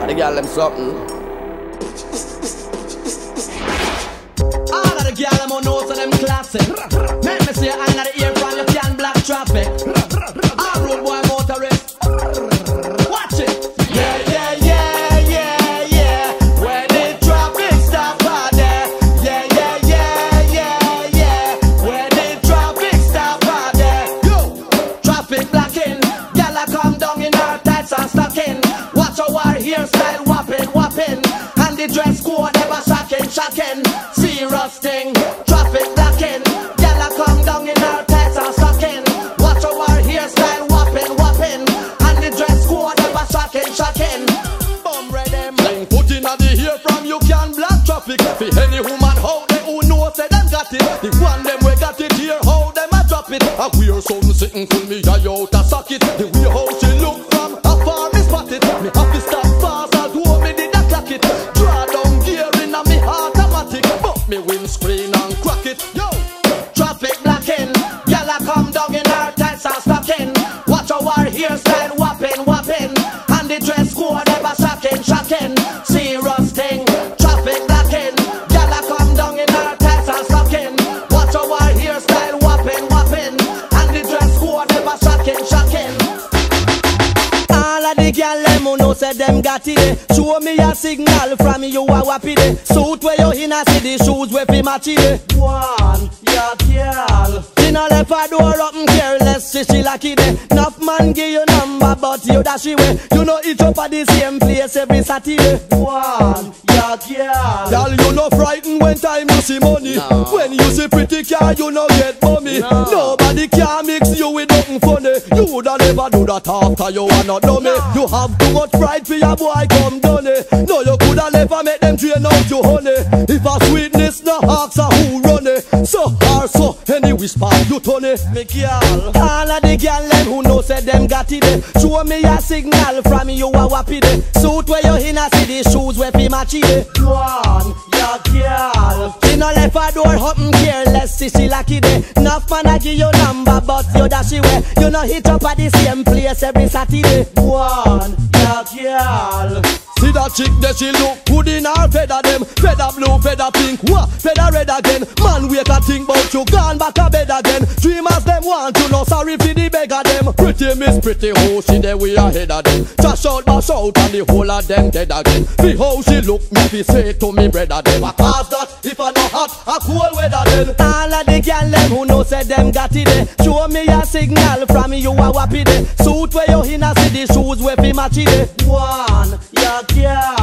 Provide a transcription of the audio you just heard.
And the girl them something. All of the girl them on notes of them classic. Make me see under the ear from you can block traffic. Shocking. Serious thing. Traffic blocking. A come down in her tights and stocking. Watch our hairstyle whopping, whopping. And the dress code ever shocking, shocking. Bum them. Sling foot inna the ear from you can block traffic. For any woman how they who know say them got it. The one them we got it here how them a drop it. A weird something sitting pull me eye out a windscreen and crack it. Yo. Traffic blocking. A come down in her tights and stocking. Watch our hairstyle whopping, whopping. And the dress code ever shocking, shocking. Serious thing. Traffic blocking. A come down in her tights and stocking. Watch our hairstyle whopping, whopping. And the dress code ever shocking, shocking. All of the gyal know say them got it. Eh. Show me a signal from you a wappy day. Eh. Suit where you in a see the shoes where fi match it. Eh. One, ya gyal. She no left her door up and careless, she she lucky day. Enough man give you number, but you dash away. You know each up at the same place every Saturday. One, ya gyal. Girl, you no frightened when time you see money. No. When you see pretty car, you no get bummy. No. Nobody can You woulda never do that after you are not dummy. You have too much pride for your boy come done it. No, you coulda never make them drain out your honey. If a sweetness no ask a who run it. So or so, any whisper you turn it. Me girl. All of the girl them who know say them got it. eh. Show me a signal from you a wappy. Suit where you in a see the shoes where fi match it. One, ya girl. No left her door and careless, see she lucky day. Enough man a give you number, but you dash away. Eh. You no hit up at the same place every Saturday. One, ya girl. See that chick there, she look good in her feather them. Feather blue, feather pink, what? Feather red again. Man, wake a think about you, gone back a bed again. Dreamers them want to know, sorry for the beggar them. Pretty miss, pretty hoe, she there we ahead of them. Just shout, bash out, and the whole of them dead again. The how she look, me fi say to me brother them. I cause that if I no hot, a cool weather then All of the gal them who know say them got it eh. Show me a signal from you a wappy day Suit where you in a see the shoes where fi match it eh. One, yeah, yeah.